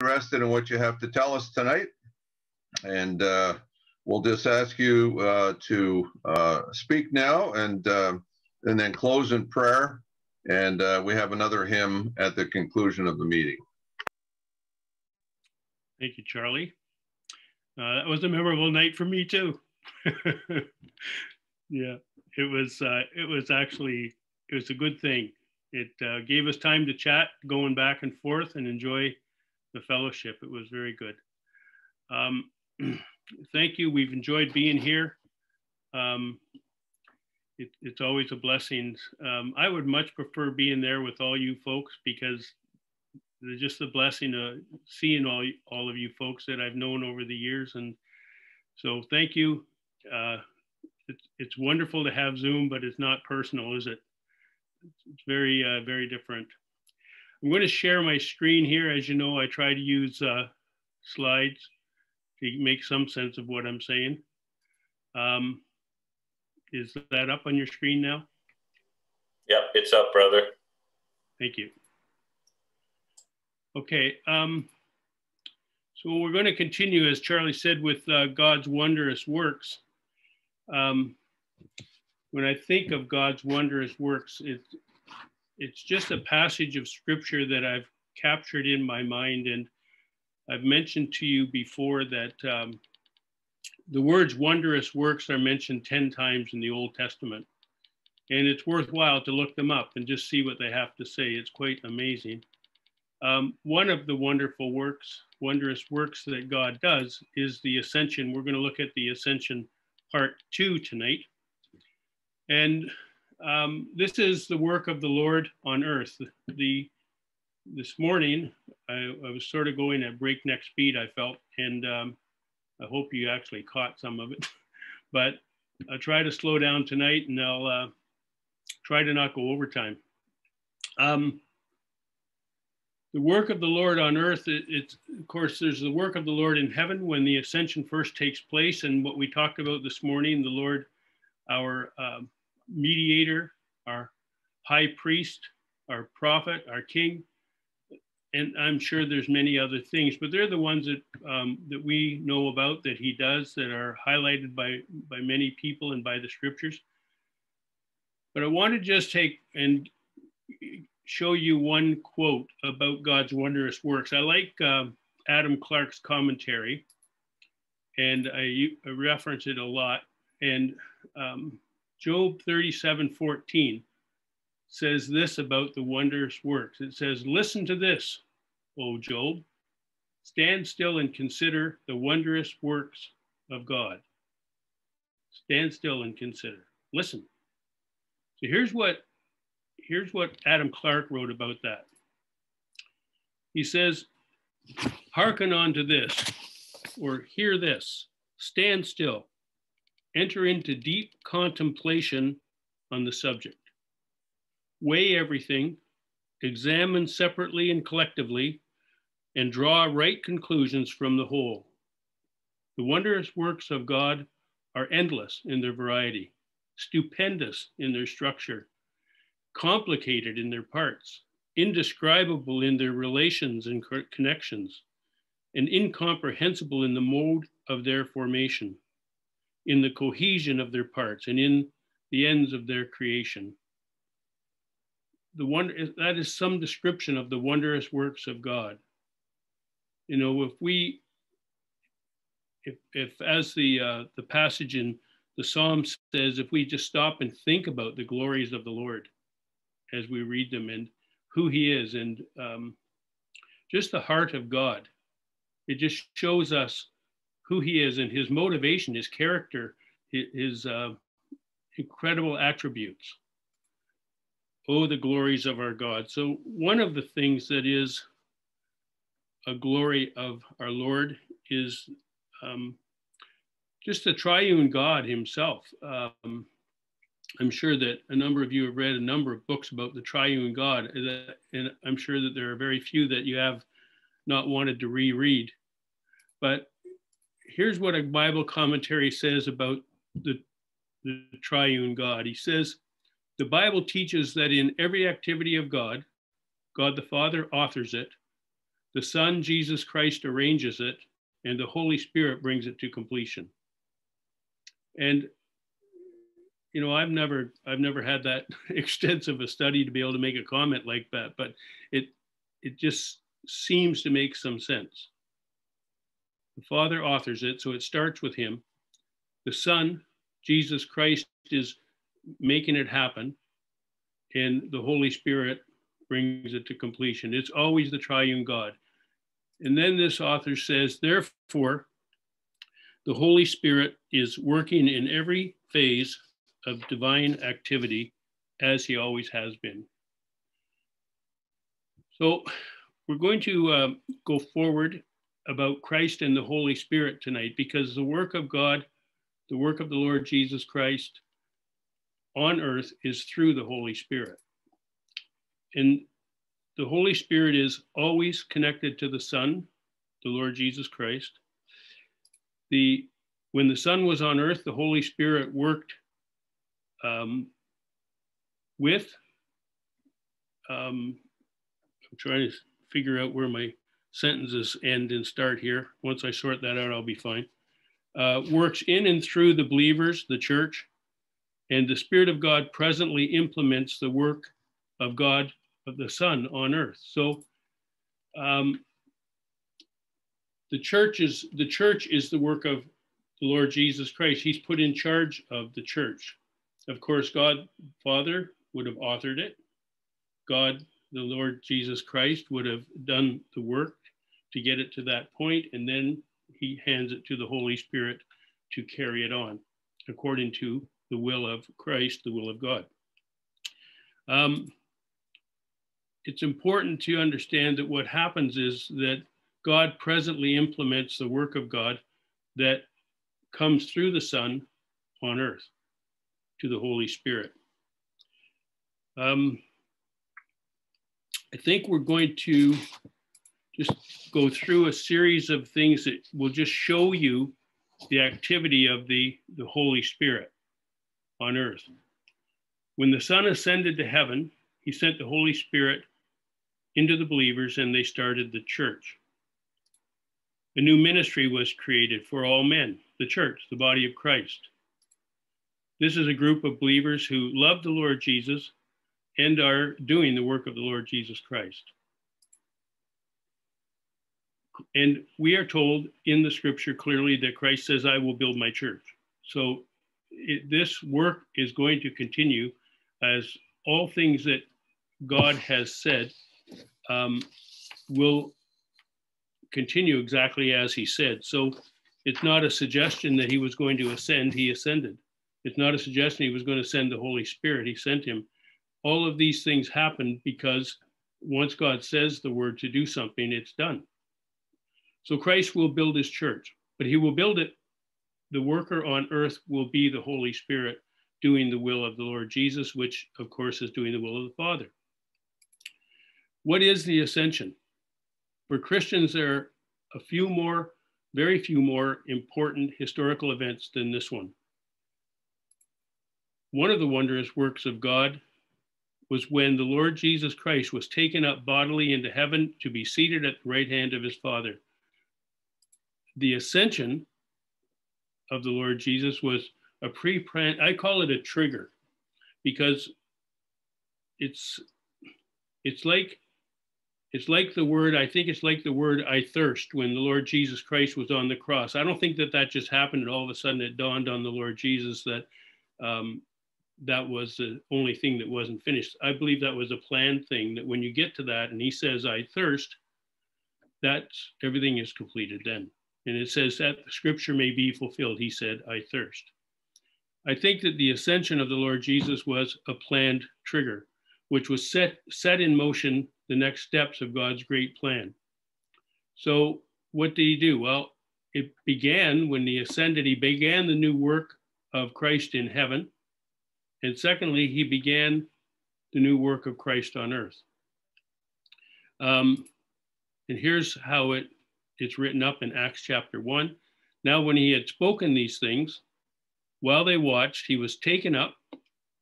interested in what you have to tell us tonight. And uh, we'll just ask you uh, to uh, speak now and, uh, and then close in prayer. And uh, we have another hymn at the conclusion of the meeting. Thank you, Charlie. Uh, that was a memorable night for me too. yeah, it was. it was actually. It was a good thing. It gave us time to chat, going back and forth, and enjoy the fellowship. It was very good. Um, thank you. We've enjoyed being here. Um, it, it's always a blessing. Um, I would much prefer being there with all you folks because it's just a blessing of seeing all, all of you folks that I've known over the years. And so thank you. Uh, it's, it's wonderful to have Zoom, but it's not personal, is it? It's very, uh, very different. I'm going to share my screen here. As you know, I try to use uh, slides to make some sense of what I'm saying. Um, is that up on your screen now? Yep, it's up, brother. Thank you. Okay, um, so we're going to continue, as Charlie said, with uh, God's wondrous works. Um, when I think of God's wondrous works, it, it's just a passage of scripture that I've captured in my mind. And I've mentioned to you before that um, the words wondrous works are mentioned 10 times in the Old Testament. And it's worthwhile to look them up and just see what they have to say. It's quite amazing. Um, one of the wonderful works, wondrous works that God does is the ascension. We're going to look at the ascension part two tonight. And um, this is the work of the Lord on earth. The this morning, I, I, was sort of going at breakneck speed. I felt, and um, I hope you actually caught some of it. but I'll try to slow down tonight, and I'll uh, try to not go overtime. Um, the work of the Lord on earth, it, it's of course, there's the work of the Lord in heaven when the ascension first takes place, and what we talked about this morning, the Lord, our um, mediator, our high priest, our prophet, our king, and I'm sure there's many other things, but they're the ones that um, that we know about that he does that are highlighted by by many people and by the scriptures. But I want to just take and show you one quote about God's wondrous works. I like um, Adam Clarke's commentary, and I, I reference it a lot. And um, Job 37 14 says this about the wondrous works. It says, Listen to this, O Job. Stand still and consider the wondrous works of God. Stand still and consider. Listen. So here's what here's what Adam Clarke wrote about that. He says, hearken unto this, or hear this, stand still, enter into deep contemplation on the subject. Weigh everything, examine separately and collectively, and draw right conclusions from the whole. The wondrous works of God are endless in their variety, stupendous in their structure, complicated in their parts, indescribable in their relations and connections, and incomprehensible in the mode of their formation in the cohesion of their parts and in the ends of their creation. The wonder that is some description of the wondrous works of God. You know, if we, if, if as the uh, the passage in the Psalm says, if we just stop and think about the glories of the Lord as we read them and who He is and um, just the heart of God, it just shows us who he is and his motivation, his character, his uh, incredible attributes. Oh, the glories of our God. So, one of the things that is a glory of our Lord is um, just the triune God himself. Um, I'm sure that a number of you have read a number of books about the triune God, and I'm sure that there are very few that you have not wanted to reread. But here's what a Bible commentary says about the, the triune God. He says, the Bible teaches that in every activity of God, God the Father authors it, The Son, Jesus Christ, arranges it, and the Holy Spirit brings it to completion. And you know, I've never I've never had that extensive a study to be able to make a comment like that, but it it just seems to make some sense. The Father authors it, so it starts with him. The Son, Jesus Christ, is making it happen, and the Holy Spirit brings it to completion. It's always the triune God. And then this author says, therefore, the Holy Spirit is working in every phase of divine activity as he always has been. So we're going to uh, go forward about Christ and the Holy Spirit tonight because the work of God, the work of the Lord Jesus Christ on earth is through the Holy Spirit. And the Holy Spirit is always connected to the Son, the Lord Jesus Christ. The when the Son was on earth, the Holy Spirit worked um, with. Um, I'm trying to figure out where my sentences end and start here. Once I sort that out, I'll be fine. Uh, works in and through the believers, the church, and the Spirit of God presently implements the work of God of the Son on earth. So um, the church is the church is the work of the Lord Jesus Christ. He's put in charge of the church. Of course, God Father would have authored it. God, the Lord Jesus Christ, would have done the work to get it to that point, and then he hands it to the Holy Spirit to carry it on according to the will of Christ, the will of God. Um, it's important to understand that what happens is that God presently implements the work of God that comes through the Son on earth to the Holy Spirit. Um, I think we're going to just go through a series of things that will just show you the activity of the, the Holy Spirit on earth. When the Son ascended to heaven, he sent the Holy Spirit into the believers and they started the church. A new ministry was created for all men, the church, the body of Christ. This is a group of believers who love the Lord Jesus and are doing the work of the Lord Jesus Christ. And we are told in the scripture clearly that Christ says, I will build my church. So it, this work is going to continue as all things that God has said um, will continue exactly as he said. So it's not a suggestion that he was going to ascend, he ascended. It's not a suggestion he was going to send the Holy Spirit, he sent him. All of these things happen because once God says the word to do something, it's done. So Christ will build his church, but he will build it. The worker on earth will be the Holy Spirit doing the will of the Lord Jesus, which of course is doing the will of the Father. What is the ascension? For Christians, there are a few more, very few more important historical events than this one. One of the wondrous works of God was when the Lord Jesus Christ was taken up bodily into heaven to be seated at the right hand of his Father. The ascension of the Lord Jesus was a pre I call it a trigger because it's it's like it's like the word, I think it's like the word I thirst when the Lord Jesus Christ was on the cross. I don't think that that just happened and all of a sudden it dawned on the Lord Jesus that um, that was the only thing that wasn't finished. I believe that was a planned thing that when you get to that and he says, I thirst, that's everything is completed then. And it says that the scripture may be fulfilled. He said, I thirst. I think that the ascension of the Lord Jesus was a planned trigger, which was set, set in motion the next steps of God's great plan. So, what did he do? Well, it began when he ascended, he began the new work of Christ in heaven. And secondly, he began the new work of Christ on earth. Um, and here's how it, it's written up in Acts chapter 1. Now, when he had spoken these things, while they watched, he was taken up,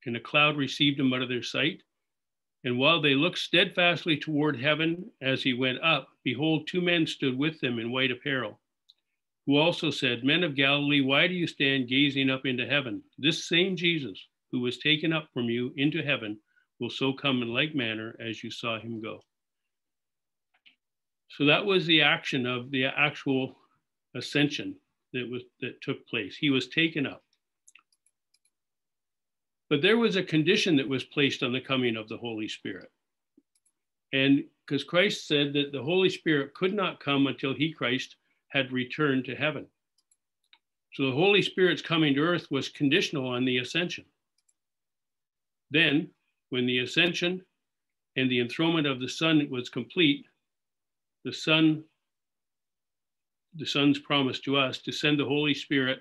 and a cloud received him out of their sight. And while they looked steadfastly toward heaven as he went up, behold, two men stood with them in white apparel, who also said, Men of Galilee, why do you stand gazing up into heaven? This same Jesus, who was taken up from you into heaven, will so come in like manner as you saw him go. So that was the action of the actual ascension that was that took place. He was taken up. But there was a condition that was placed on the coming of the Holy Spirit. And because Christ said that the Holy Spirit could not come until he, Christ, had returned to heaven. So the Holy Spirit's coming to earth was conditional on the ascension. Then, when the ascension and the enthronement of the Son was complete, the Son, the Son's promise to us to send the Holy Spirit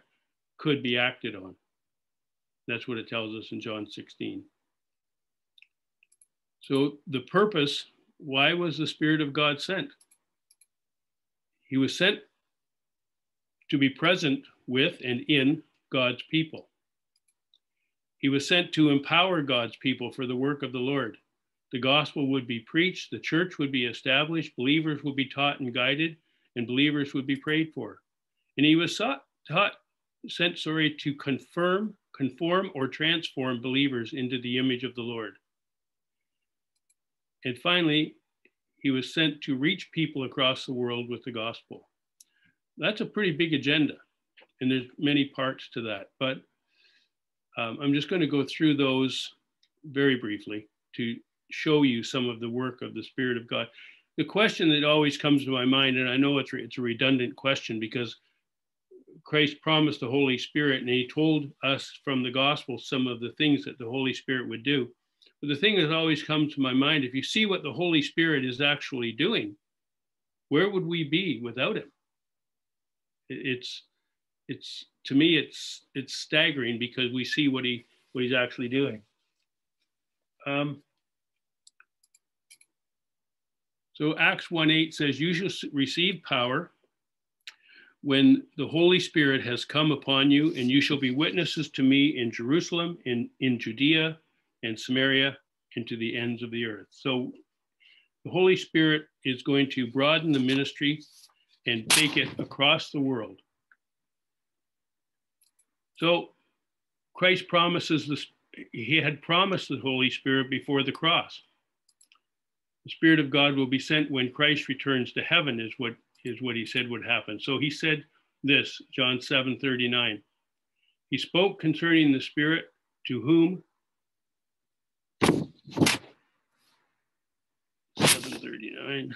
could be acted on. That's what it tells us in John 16. So the purpose, why was the Spirit of God sent? He was sent to be present with and in God's people. He was sent to empower God's people for the work of the Lord. The gospel would be preached, the church would be established, believers would be taught and guided, and believers would be prayed for. And he was sought, taught, sent, sorry, to confirm conform or transform believers into the image of the Lord. And finally, he was sent to reach people across the world with the gospel. That's a pretty big agenda, and there's many parts to that. But um, I'm just going to go through those very briefly to show you some of the work of the Spirit of God. The question that always comes to my mind, and I know it's, it's a redundant question because Christ promised the Holy Spirit, and he told us from the gospel some of the things that the Holy Spirit would do. But the thing that always comes to my mind if you see what the Holy Spirit is actually doing, where would we be without him? It's, it's to me, it's it's staggering because we see what he what he's actually doing. Um, so Acts 1 8 says, You shall receive power when the Holy Spirit has come upon you, and you shall be witnesses to me in Jerusalem, in, in Judea, and Samaria, and to the ends of the earth. So the Holy Spirit is going to broaden the ministry and take it across the world. So Christ promises this, he had promised the Holy Spirit before the cross. The Spirit of God will be sent when Christ returns to heaven, is what is what he said would happen. So he said this, John 7 39. He spoke concerning the Spirit to whom 739.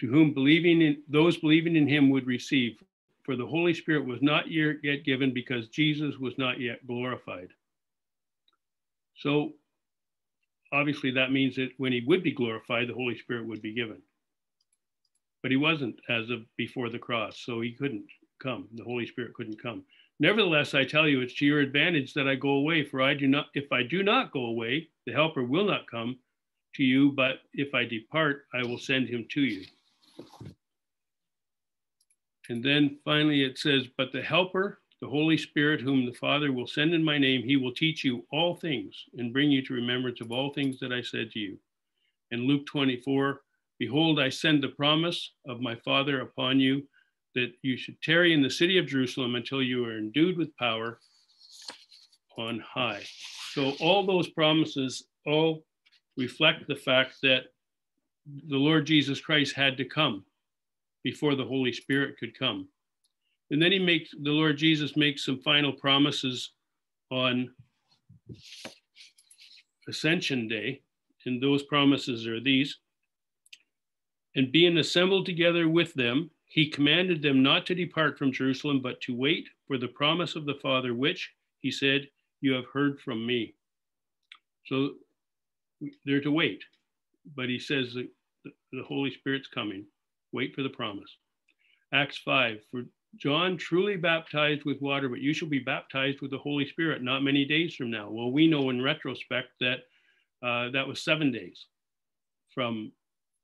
To whom believing in those believing in him would receive, for the Holy Spirit was not yet given because Jesus was not yet glorified. So obviously that means that when he would be glorified, the Holy Spirit would be given. But he wasn't as of before the cross, so he couldn't come. The Holy Spirit couldn't come. Nevertheless, I tell you, it's to your advantage that I go away, for I do not, if I do not go away, the helper will not come to you, but if I depart, I will send him to you. And then finally it says, but the helper, the Holy Spirit, whom the Father will send in my name, he will teach you all things and bring you to remembrance of all things that I said to you. In Luke 24, behold, I send the promise of my Father upon you that you should tarry in the city of Jerusalem until you are endued with power on high. So all those promises all reflect the fact that the Lord Jesus Christ had to come before the Holy Spirit could come. And then he makes the Lord Jesus makes some final promises on Ascension Day. And those promises are these. And being assembled together with them, he commanded them not to depart from Jerusalem, but to wait for the promise of the Father, which he said, You have heard from me. So they're to wait. But he says that the Holy Spirit's coming. Wait for the promise. Acts 5 For John truly baptized with water, but you shall be baptized with the Holy Spirit not many days from now. Well, we know in retrospect that uh, that was seven days from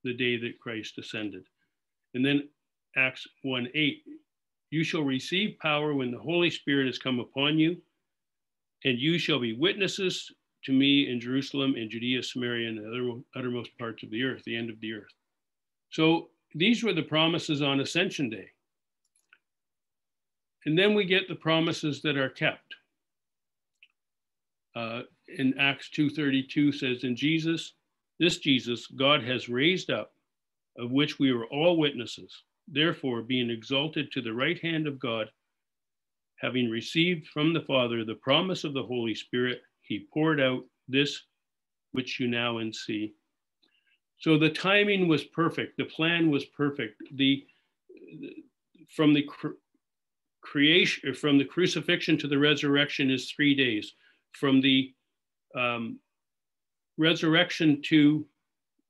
the day that Christ ascended. And then Acts 1 8, You shall receive power when the Holy Spirit has come upon you, and you shall be witnesses to me in Jerusalem, in Judea, Samaria, and the other, uttermost parts of the earth, the end of the earth. So these were the promises on Ascension Day. And then we get the promises that are kept. Uh, in Acts 2.32 says, in Jesus, this Jesus, God has raised up, of which we are all witnesses. Therefore, being exalted to the right hand of God, having received from the Father the promise of the Holy Spirit, he poured out this which you now and see. So the timing was perfect. The plan was perfect. The from the cr- creation, from the crucifixion to the resurrection is three days. From the um, resurrection to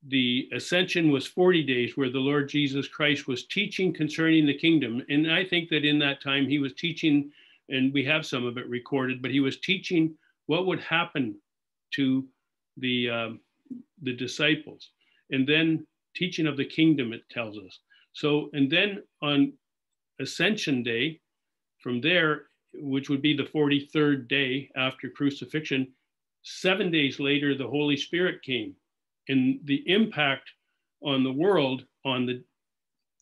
the ascension was 40 days where the Lord Jesus Christ was teaching concerning the kingdom. And I think that in that time he was teaching, and we have some of it recorded, but he was teaching what would happen to the, um, the disciples. And then teaching of the kingdom, it tells us. So, and then on Ascension Day, from there, which would be the 43rd day after crucifixion, seven days later, the Holy Spirit came and the impact on the world on the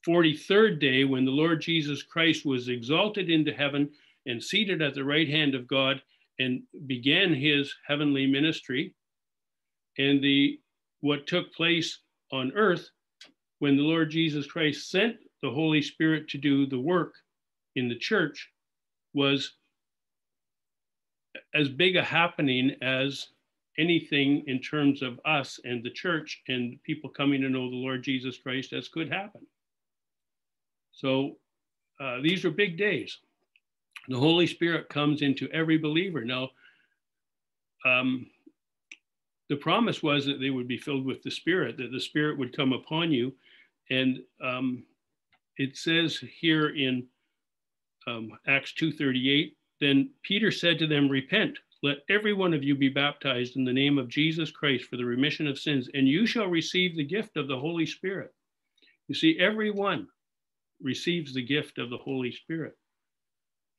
43rd day when the Lord Jesus Christ was exalted into heaven and seated at the right hand of God and began his heavenly ministry and the what took place on earth when the Lord Jesus Christ sent the Holy Spirit to do the work in the church was as big a happening as anything in terms of us and the church and people coming to know the Lord Jesus Christ as could happen. So uh, these are big days. The Holy Spirit comes into every believer. Now, um, the promise was that they would be filled with the Spirit, that the Spirit would come upon you. And um, it says here in um, Acts 2.38, then Peter said to them, repent, let every one of you be baptized in the name of Jesus Christ for the remission of sins, and you shall receive the gift of the Holy Spirit. You see, everyone receives the gift of the Holy Spirit.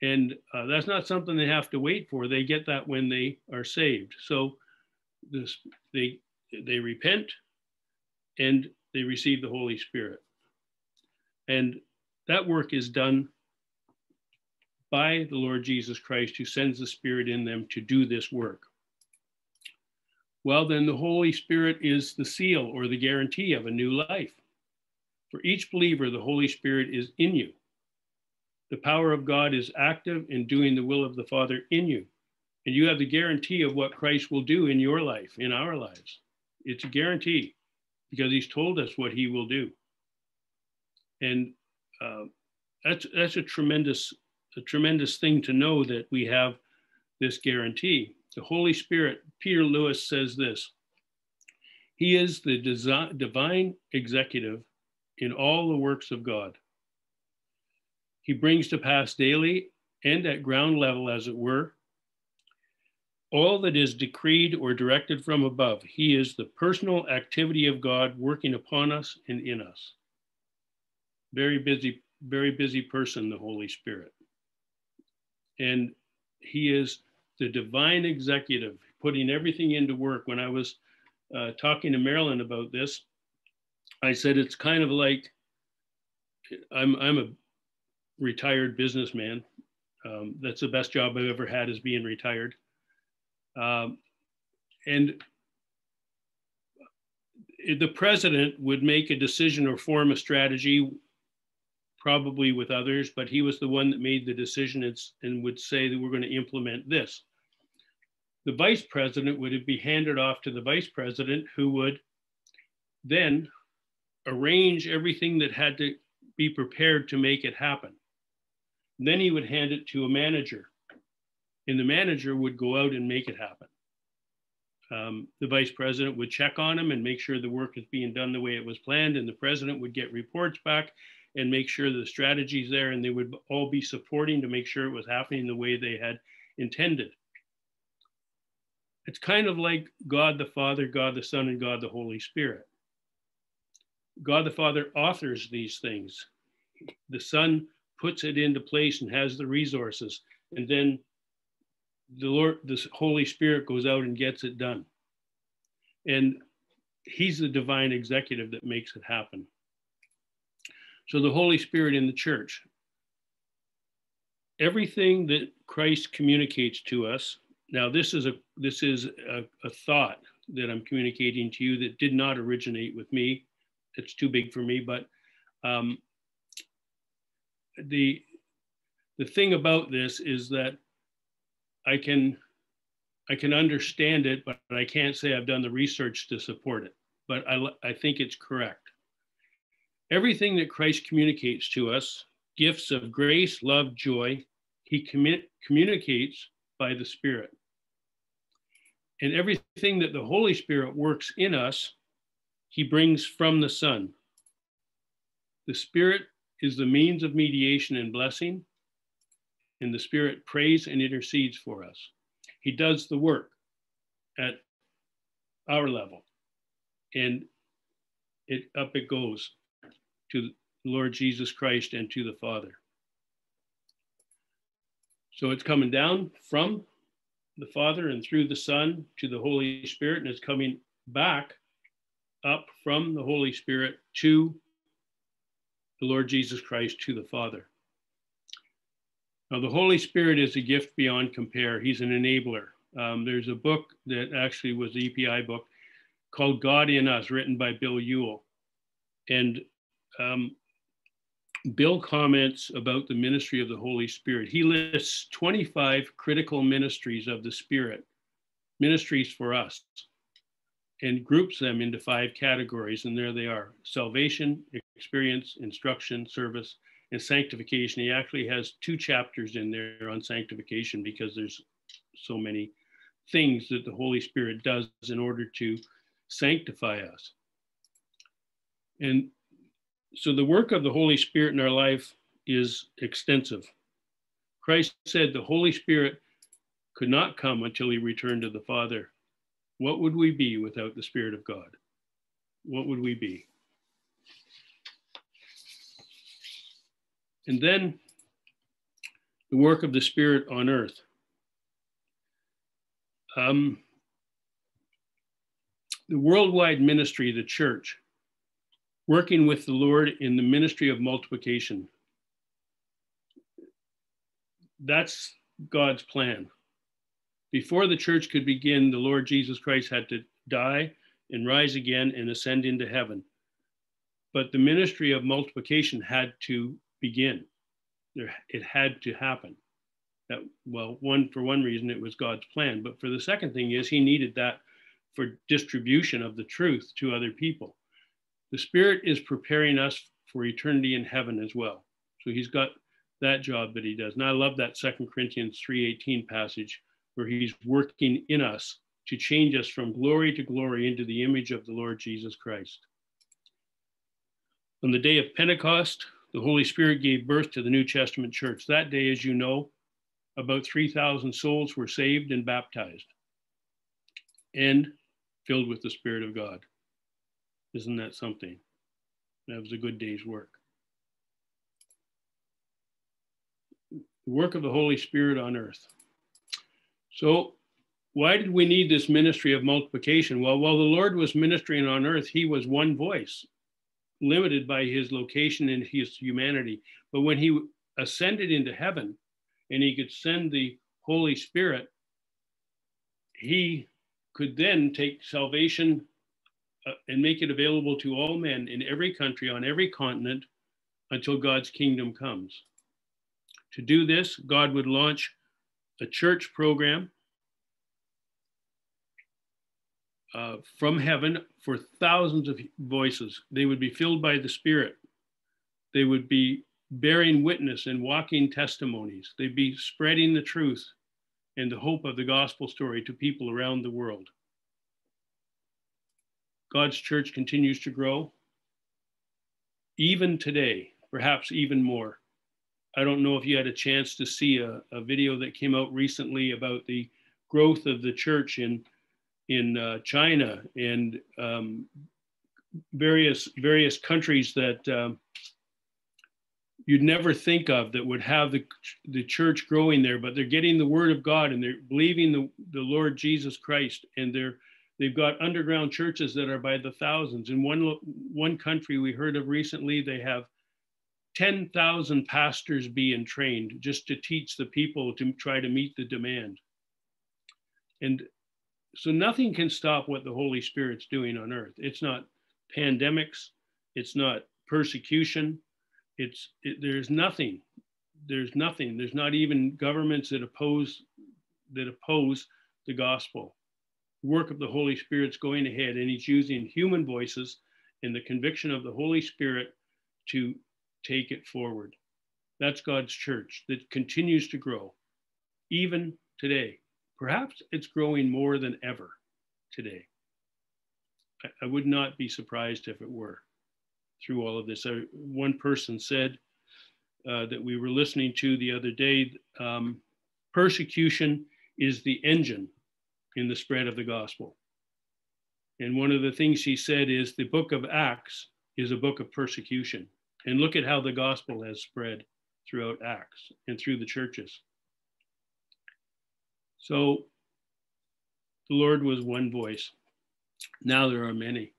And uh, that's not something they have to wait for. They get that when they are saved. So this, they, they repent and they receive the Holy Spirit. And that work is done by the Lord Jesus Christ, who sends the Spirit in them to do this work. Well, then the Holy Spirit is the seal or the guarantee of a new life. For each believer, the Holy Spirit is in you. The power of God is active in doing the will of the Father in you. And you have the guarantee of what Christ will do in your life, in our lives. It's a guarantee because he's told us what he will do. And uh, that's, that's a tremendous a tremendous thing to know that we have this guarantee. The Holy Spirit, Peter Lewis says this He is the divine executive in all the works of God. He brings to pass daily and at ground level, as it were, all that is decreed or directed from above. He is the personal activity of God working upon us and in us. Very busy, very busy person, the Holy Spirit and he is the divine executive, putting everything into work. When I was uh, talking to Marilyn about this, I said it's kind of like I'm I'm a retired businessman. Um, that's the best job I've ever had is being retired. Um, and the president would make a decision or form a strategy probably with others, but he was the one that made the decision and, and would say that we're going to implement this. The vice president would be handed off to the vice president, who would then arrange everything that had to be prepared to make it happen. Then he would hand it to a manager, and the manager would go out and make it happen. Um, the vice president would check on him and make sure the work is being done the way it was planned, and the president would get reports back and make sure the strategy's there and they would all be supporting to make sure it was happening the way they had intended. It's kind of like God the Father, God the Son, and God the Holy Spirit. God the Father authors these things. The Son puts it into place and has the resources. And then the Lord, the Holy Spirit goes out and gets it done. And he's the divine executive that makes it happen. So the Holy Spirit in the church, everything that Christ communicates to us. Now, this is a this is a, a thought that I'm communicating to you that did not originate with me. It's too big for me, but um, the the thing about this is that I can I can understand it, but I can't say I've done the research to support it. But I, I think it's correct. Everything that Christ communicates to us, gifts of grace, love, joy, he commu- communicates by the Spirit. And everything that the Holy Spirit works in us, he brings from the Son. The Spirit is the means of mediation and blessing, and the Spirit prays and intercedes for us. He does the work at our level, and it up it goes to Lord Jesus Christ and to the Father. So it's coming down from the Father and through the Son to the Holy Spirit, and it's coming back up from the Holy Spirit to the Lord Jesus Christ to the Father. Now, the Holy Spirit is a gift beyond compare. He's an enabler. Um, there's a book that actually was the EPI book called God in Us, written by Bill Ewell. And um, Bill comments about the ministry of the Holy Spirit. He lists 25 critical ministries of the Spirit, ministries for us, and groups them into five categories. And there they are salvation, experience, instruction, service, and sanctification. He actually has two chapters in there on sanctification because there's so many things that the Holy Spirit does in order to sanctify us. And so the work of the Holy Spirit in our life is extensive. Christ said the Holy Spirit could not come until he returned to the Father. What would we be without the Spirit of God? What would we be? And then the work of the Spirit on earth. Um, the worldwide ministry the church working with the Lord in the ministry of multiplication. That's God's plan. Before the church could begin, the Lord Jesus Christ had to die and rise again and ascend into heaven. But the ministry of multiplication had to begin. There, it had to happen. That well, one for one reason it was God's plan, but for the second thing is he needed that for distribution of the truth to other people the Spirit is preparing us for eternity in heaven as well. So he's got that job that he does. And I love that Second Corinthians 3:18 passage where he's working in us to change us from glory to glory into the image of the Lord Jesus Christ. On the day of Pentecost, the Holy Spirit gave birth to the New Testament church. That day, as you know, about 3,000 souls were saved and baptized and filled with the Spirit of God. Isn't that something? That was a good day's work. The work of the Holy Spirit on earth. So, why did we need this ministry of multiplication? Well, while the Lord was ministering on earth, he was one voice, limited by his location and his humanity. But when he ascended into heaven and he could send the Holy Spirit, he could then take salvation uh, and make it available to all men in every country, on every continent, until God's kingdom comes. To do this, God would launch a church program uh, from heaven for thousands of voices. They would be filled by the Spirit. They would be bearing witness and walking testimonies. They'd be spreading the truth and the hope of the gospel story to people around the world. God's church continues to grow. Even today, perhaps even more. I don't know if you had a chance to see a, a video that came out recently about the growth of the church in in uh, China and um, various various countries that um, you'd never think of that would have the, the church growing there, but they're getting the word of God and they're believing the, the Lord Jesus Christ. And they're, they've got underground churches that are by the thousands. In one, one country we heard of recently, they have 10,000 pastors being trained just to teach the people to try to meet the demand. And so nothing can stop what the Holy Spirit's doing on earth. It's not pandemics, it's not persecution, it's it, there's nothing. There's nothing. There's not even governments that oppose that oppose the gospel. Work of the holy spirit's going ahead and he's using human voices and the conviction of the holy spirit to take it forward that's god's church that continues to grow even today perhaps it's growing more than ever today I, I would not be surprised if it were through all of this. Uh, one person said uh, that we were listening to the other day um, persecution is the engine in the spread of the gospel. And one of the things he said is the book of Acts is a book of persecution. And look at how the gospel has spread throughout Acts and through the churches. So the Lord was one voice. Now there are many.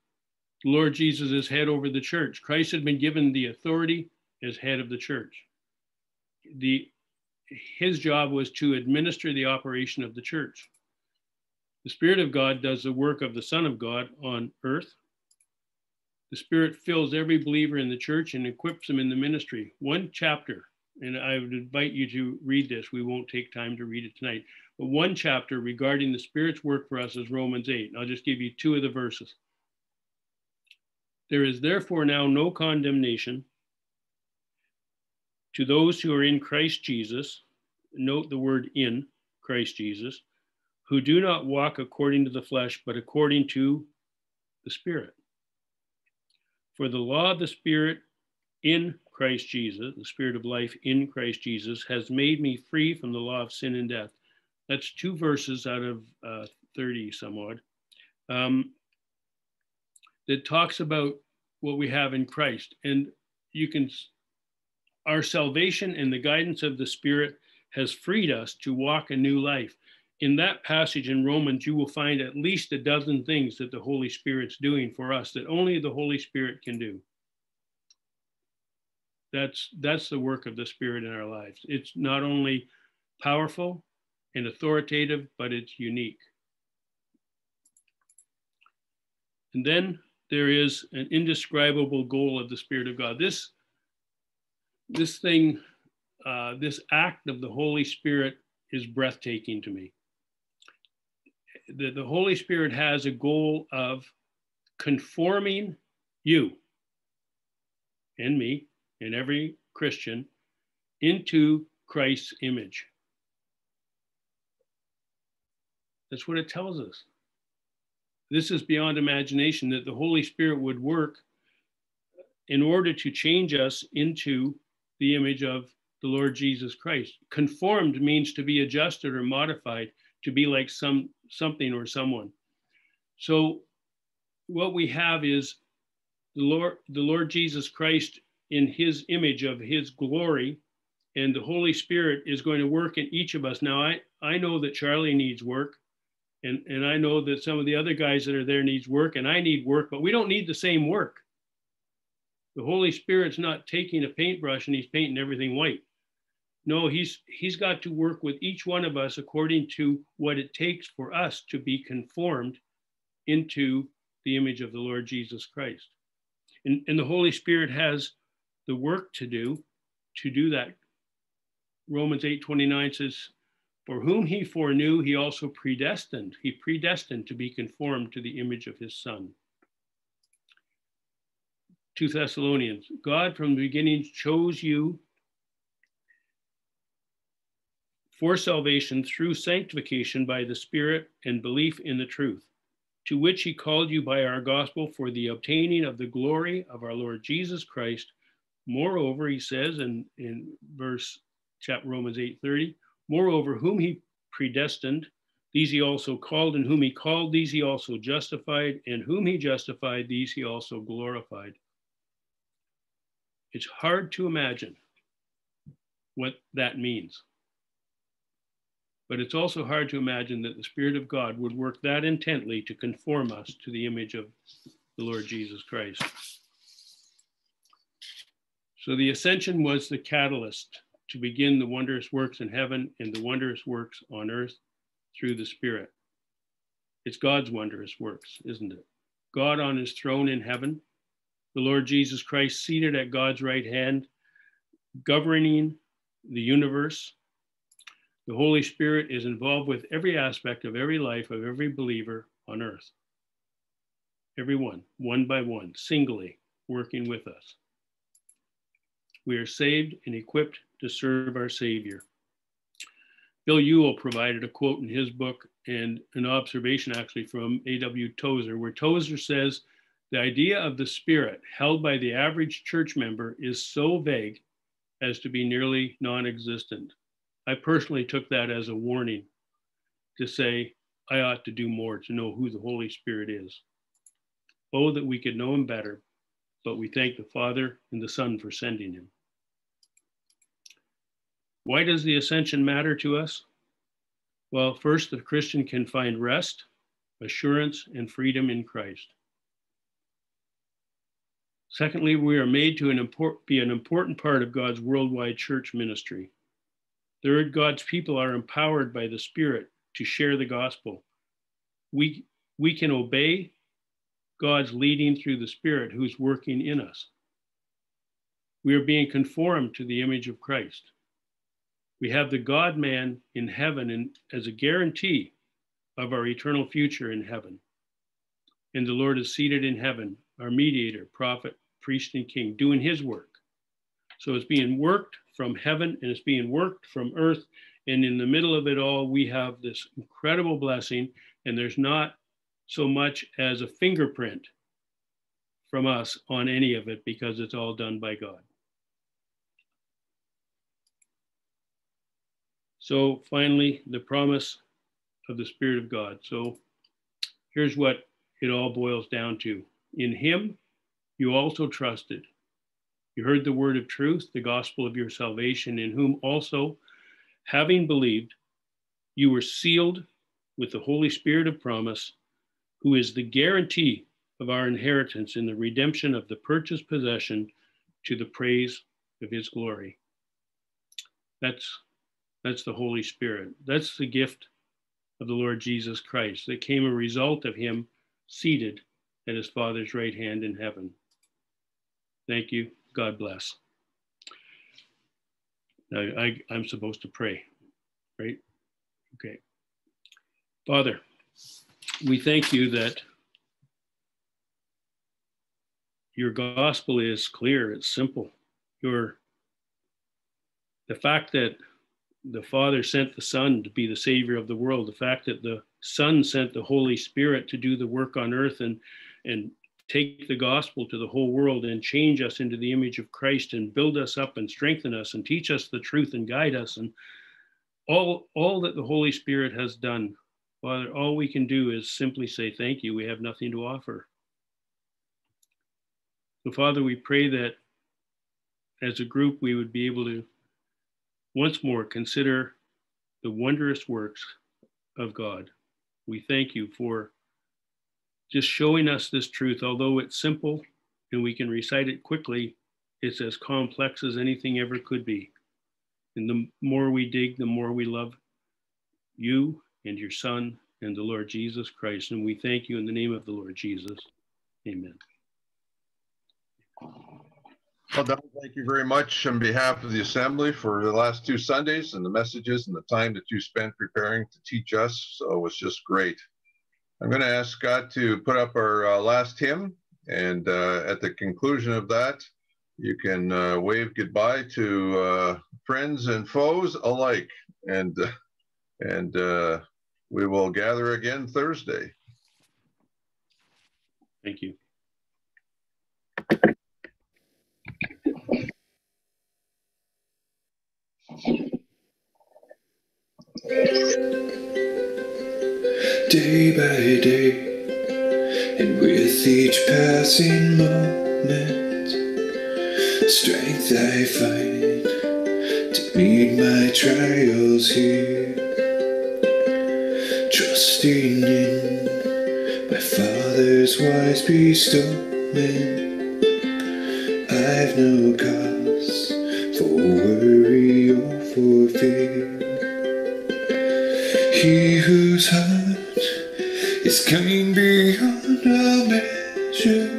The Lord Jesus is head over the church. Christ had been given the authority as head of the church. The, his job was to administer the operation of the church. The Spirit of God does the work of the Son of God on earth. The Spirit fills every believer in the church and equips them in the ministry. One chapter, and I would invite you to read this. We won't take time to read it tonight. But one chapter regarding the Spirit's work for us is Romans 8. And I'll just give you two of the verses. There is therefore now no condemnation to those who are in Christ Jesus. Note the word in Christ Jesus, who do not walk according to the flesh, but according to the Spirit. For the law of the Spirit in Christ Jesus, the Spirit of life in Christ Jesus, has made me free from the law of sin and death. That's two verses out of uh, 30 somewhat. Um, that talks about what we have in Christ. And you can, our salvation and the guidance of the Spirit has freed us to walk a new life. In that passage in Romans, you will find at least a dozen things that the Holy Spirit's doing for us that only the Holy Spirit can do. That's, that's the work of the Spirit in our lives. It's not only powerful and authoritative, but it's unique. And then there is an indescribable goal of the Spirit of God. This, this thing, uh, this act of the Holy Spirit is breathtaking to me. The, the Holy Spirit has a goal of conforming you and me and every Christian into Christ's image. That's what it tells us this is beyond imagination that the Holy Spirit would work in order to change us into the image of the Lord Jesus Christ. Conformed means to be adjusted or modified to be like some something or someone. So what we have is the Lord the Lord Jesus Christ in his image of his glory and the Holy Spirit is going to work in each of us. Now I I know that Charlie needs work and and I know that some of the other guys that are there needs work and I need work, but we don't need the same work. The Holy Spirit's not taking a paintbrush and he's painting everything white. No, he's he's got to work with each one of us according to what it takes for us to be conformed into the image of the Lord Jesus Christ. And, and the Holy Spirit has the work to do to do that. Romans 8 29 says, for whom he foreknew, he also predestined. He predestined to be conformed to the image of his son. 2 Thessalonians, God from the beginning chose you for salvation through sanctification by the Spirit and belief in the truth, to which he called you by our gospel for the obtaining of the glory of our Lord Jesus Christ. Moreover, he says in, in verse chapter Romans 8:30, Moreover, whom he predestined, these he also called, and whom he called, these he also justified, and whom he justified, these he also glorified. It's hard to imagine what that means. But it's also hard to imagine that the Spirit of God would work that intently to conform us to the image of the Lord Jesus Christ. So the ascension was the catalyst to begin the wondrous works in heaven and the wondrous works on earth through the Spirit. It's God's wondrous works, isn't it? God on his throne in heaven, the Lord Jesus Christ seated at God's right hand, governing the universe. The Holy Spirit is involved with every aspect of every life of every believer on earth. Everyone, one by one, singly working with us. We are saved and equipped to serve our Savior. Bill Ewell provided a quote in his book and an observation actually from A.W. Tozer, where Tozer says, The idea of the Spirit held by the average church member is so vague as to be nearly non existent. I personally took that as a warning to say, I ought to do more to know who the Holy Spirit is. Oh, that we could know him better, but we thank the Father and the Son for sending him. Why does the ascension matter to us? Well, first, the Christian can find rest, assurance, and freedom in Christ. Secondly, we are made to an import, be an important part of God's worldwide church ministry. Third, God's people are empowered by the Spirit to share the gospel. We, we can obey God's leading through the Spirit who's working in us. We are being conformed to the image of Christ. We have the God man in heaven and as a guarantee of our eternal future in heaven. And the Lord is seated in heaven, our mediator, prophet, priest, and king, doing his work. So it's being worked from heaven and it's being worked from earth. And in the middle of it all, we have this incredible blessing, and there's not so much as a fingerprint from us on any of it because it's all done by God. So finally, the promise of the Spirit of God. So here's what it all boils down to. In Him, you also trusted. You heard the word of truth, the gospel of your salvation, in whom also, having believed, you were sealed with the Holy Spirit of promise, who is the guarantee of our inheritance in the redemption of the purchased possession to the praise of his glory. That's that's the Holy Spirit. That's the gift of the Lord Jesus Christ that came a result of him seated at his Father's right hand in heaven. Thank you. God bless. Now, I, I'm supposed to pray, right? Okay. Father, we thank you that your gospel is clear, it's simple. Your the fact that the Father sent the Son to be the Savior of the world. The fact that the Son sent the Holy Spirit to do the work on earth and and take the gospel to the whole world and change us into the image of Christ and build us up and strengthen us and teach us the truth and guide us and all all that the Holy Spirit has done. Father, all we can do is simply say thank you. We have nothing to offer. So Father, we pray that as a group we would be able to once more consider the wondrous works of God. We thank you for just showing us this truth. Although it's simple and we can recite it quickly, it's as complex as anything ever could be. And the more we dig, the more we love you and your Son and the Lord Jesus Christ. And we thank you in the name of the Lord Jesus. Amen. Well, Don, thank you very much on behalf of the Assembly for the last two Sundays and the messages and the time that you spent preparing to teach us. So it was just great. I'm going to ask Scott to put up our uh, last hymn. And uh, at the conclusion of that, you can uh, wave goodbye to uh, friends and foes alike. And, uh, and uh, we will gather again Thursday. Thank you. Day by day, and with each passing moment, strength I find to meet my trials here, trusting in my Father's wise bestowment. I've no cause for worry or for fear. He whose heart kind beyond all measure.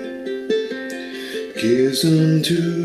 Gives unto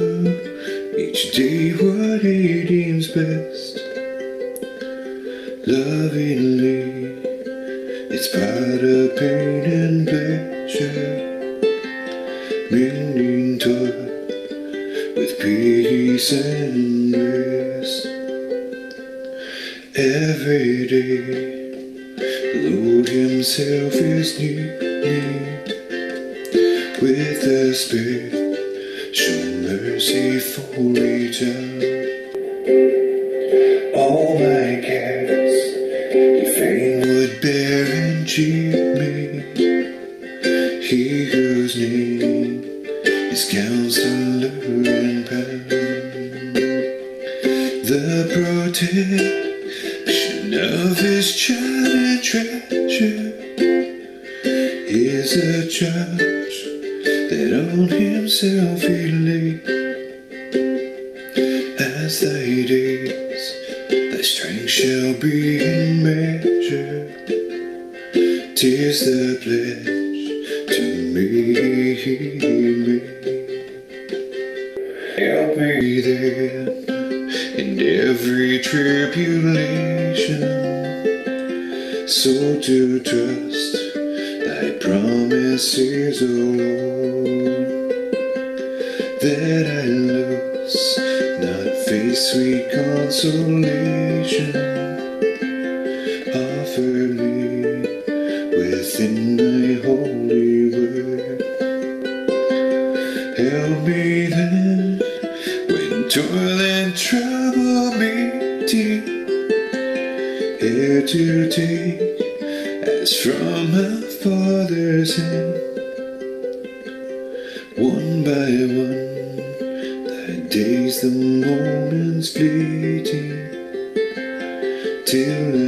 His child treasure is a judge that on himself he laid. As thy days, thy strength shall be in measure. Tis the pledge till I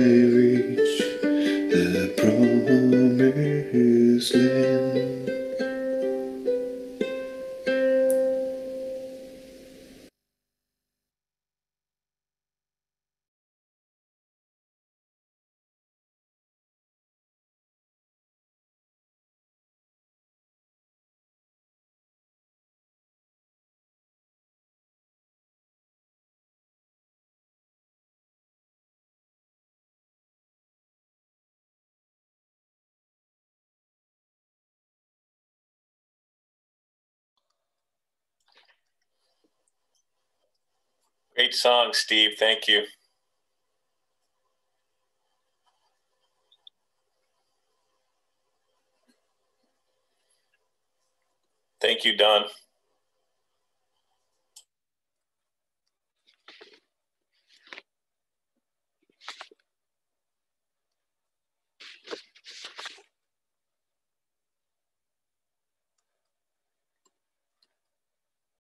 Great song, Steve. Thank you. Thank you, Don.